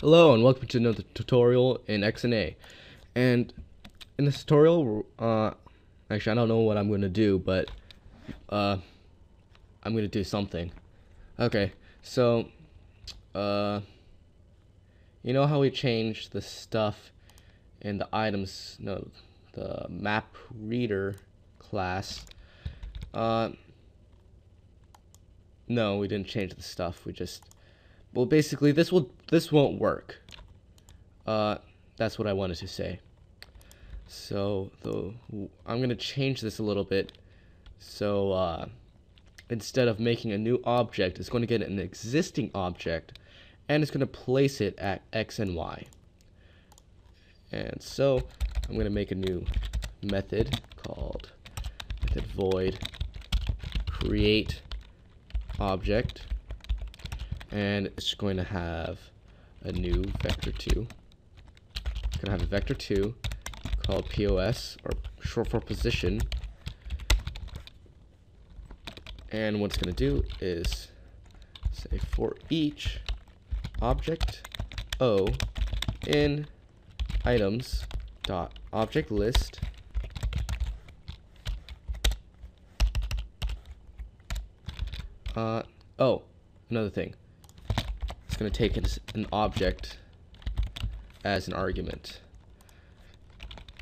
Hello and welcome to another tutorial in XNA. And in this tutorial, uh, actually I don't know what I'm going to do, but uh, I'm going to do something. Okay, so, uh, you know how we changed the stuff in the items, no, the map reader class. Uh, no, we didn't change the stuff. We just well, basically, this will this won't work. Uh, that's what I wanted to say. So, the I'm gonna change this a little bit. So, uh, instead of making a new object, it's going to get an existing object, and it's going to place it at x and y. And so, I'm going to make a new method called method void create object and it's going to have a new vector 2 it's going to have a vector 2 called POS or short for position. And what it's going to do is say for each object O in items dot object list uh oh another thing going to take an object as an argument.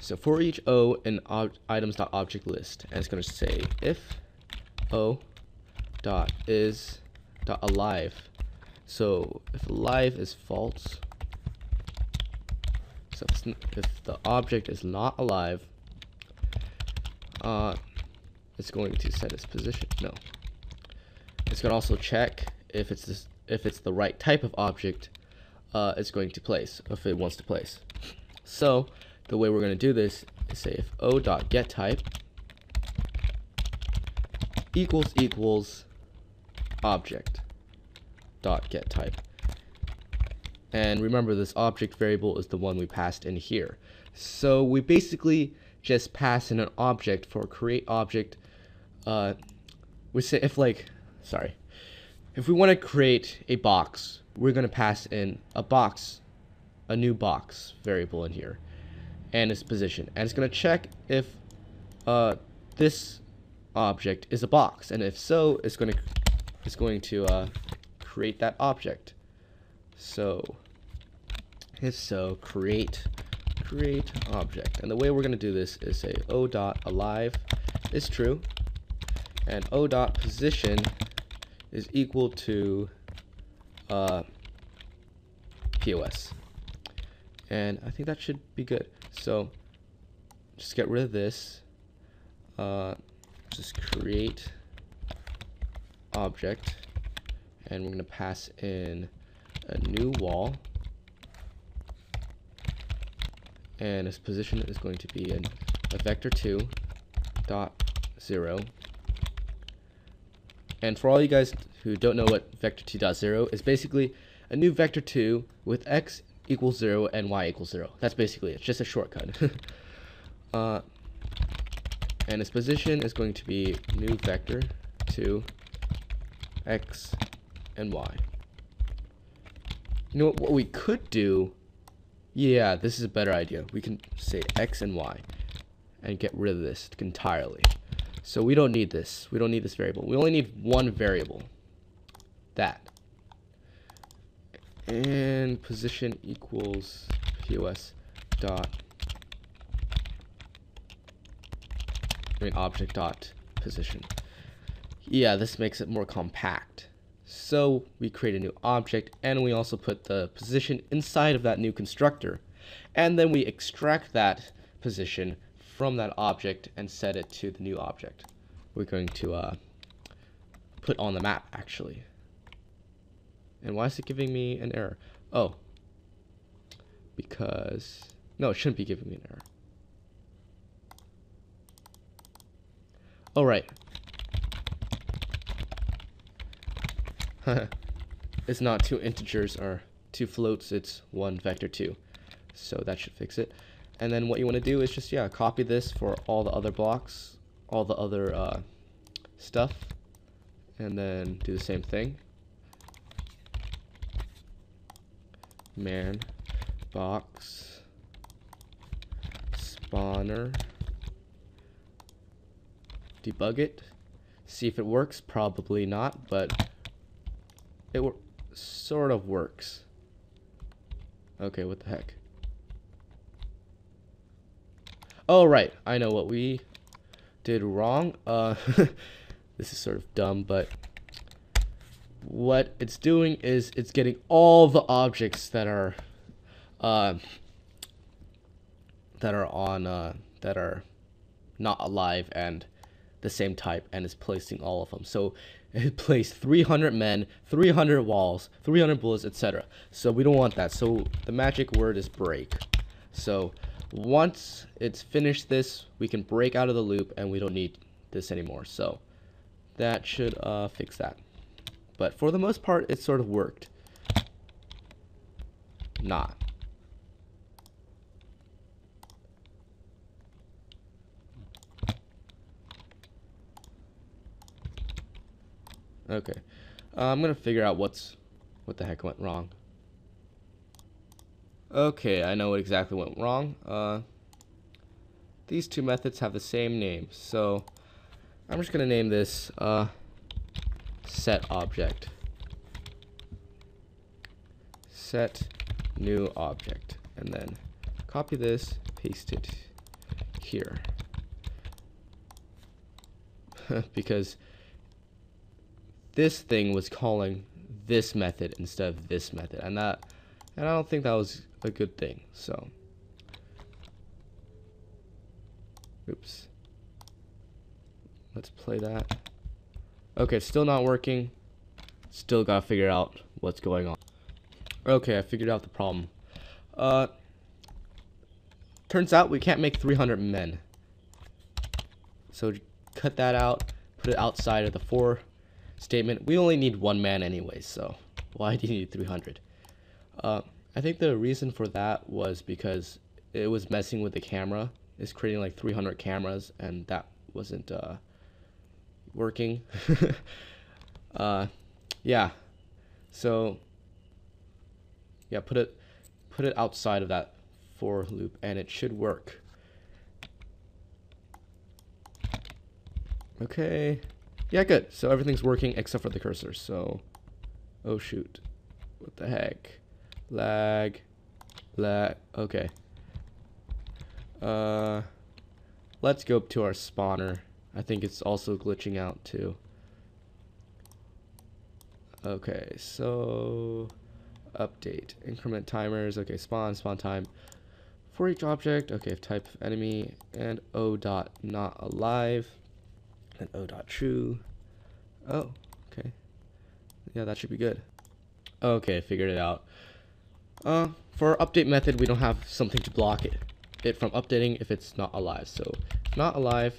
So for each O in items.object list, and it's going to say if O dot is dot alive. So if alive is false, so if, if the object is not alive, uh, it's going to set its position. No, it's going to also check if it's this if it's the right type of object uh, it's going to place, if it wants to place. So the way we're going to do this is say if o dot get type equals equals object dot get type. And remember this object variable is the one we passed in here. So we basically just pass in an object for create object. Uh, we say if like, sorry, if we want to create a box, we're going to pass in a box, a new box variable in here, and its position. And it's going to check if uh, this object is a box, and if so, it's going to it's going to uh, create that object. So, if so, create create object. And the way we're going to do this is say o dot alive is true, and o dot position is equal to uh, POS. And I think that should be good. So just get rid of this. Uh, just create object. And we're going to pass in a new wall. And its position is going to be in a vector 2 dot 0 and for all you guys who don't know what vector 2.0 is basically a new vector 2 with x equals 0 and y equals 0. That's basically it. It's just a shortcut. uh, and its position is going to be new vector 2 x and y. You know what, what we could do? Yeah, this is a better idea. We can say x and y and get rid of this entirely. So we don't need this. We don't need this variable. We only need one variable. That. And position equals POS dot I mean object dot position. Yeah, this makes it more compact. So we create a new object and we also put the position inside of that new constructor. And then we extract that position from that object and set it to the new object. We're going to uh, put on the map, actually. And why is it giving me an error? Oh. Because... No, it shouldn't be giving me an error. Oh, right. it's not two integers or two floats, it's one vector 2. So that should fix it. And then what you want to do is just, yeah, copy this for all the other blocks, all the other uh, stuff, and then do the same thing. man box spawner debug it see if it works. Probably not but it sort of works. Okay what the heck oh right. I know what we did wrong. Uh this is sort of dumb but what it's doing is it's getting all the objects that are uh, that are on uh, that are not alive and the same type and is placing all of them. So it placed 300 men 300 walls 300 bullets etc so we don't want that. So the magic word is break. So once it's finished this we can break out of the loop and we don't need this anymore so that should uh, fix that but for the most part, it sort of worked. Not. Okay. Uh, I'm gonna figure out what's what the heck went wrong. Okay, I know what exactly went wrong. Uh, these two methods have the same name, so I'm just gonna name this uh, set object. Set new object. And then copy this, paste it here. because this thing was calling this method instead of this method. And that and I don't think that was a good thing. So Oops. Let's play that. Okay, still not working. Still gotta figure out what's going on. Okay, I figured out the problem. Uh, turns out we can't make 300 men. So cut that out, put it outside of the for statement. We only need one man anyway, so why do you need 300? Uh, I think the reason for that was because it was messing with the camera. It's creating like 300 cameras, and that wasn't uh, working. uh, yeah. So yeah, put it put it outside of that for loop and it should work. Okay. Yeah, good. So everything's working except for the cursor. So oh shoot. What the heck? Lag. Lag. Okay. Uh let's go up to our spawner. I think it's also glitching out too. Okay, so update increment timers. Okay, spawn spawn time for each object. Okay, type of enemy and o dot not alive and o dot true. Oh, okay. Yeah, that should be good. Okay, figured it out. Uh, for update method, we don't have something to block it, it from updating if it's not alive. So, not alive,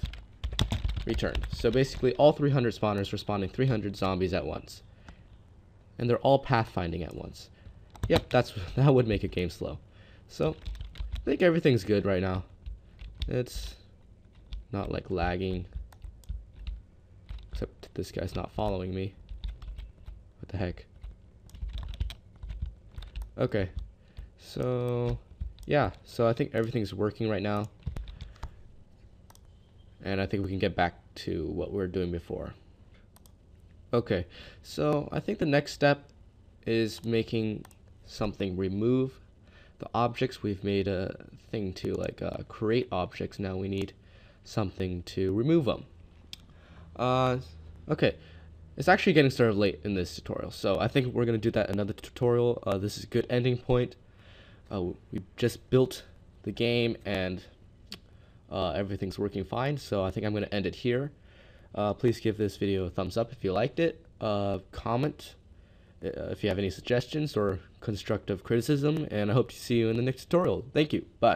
return. So basically all 300 spawners spawning 300 zombies at once. And they're all pathfinding at once. Yep, that's that would make a game slow. So, I think everything's good right now. It's not like lagging. Except this guy's not following me. What the heck? Okay. So, yeah. So I think everything's working right now and I think we can get back to what we were doing before. Okay, so I think the next step is making something remove the objects. We've made a thing to like uh, create objects. Now we need something to remove them. Uh, okay, it's actually getting started late in this tutorial, so I think we're going to do that another tutorial. Uh, this is a good ending point. Uh, we just built the game and uh, everything's working fine. So I think I'm going to end it here. Uh, please give this video a thumbs up if you liked it. Uh, comment uh, if you have any suggestions or constructive criticism. And I hope to see you in the next tutorial. Thank you. Bye.